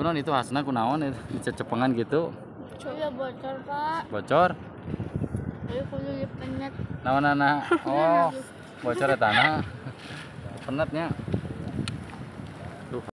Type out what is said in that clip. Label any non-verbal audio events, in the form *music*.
kunon itu hasna kunaon itu cecepengan gitu. Iya bocor pak. bocor? Ayo kudu *laughs* oh bocor ya tanah. Penatnya